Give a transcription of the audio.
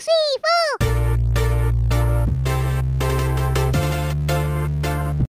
是一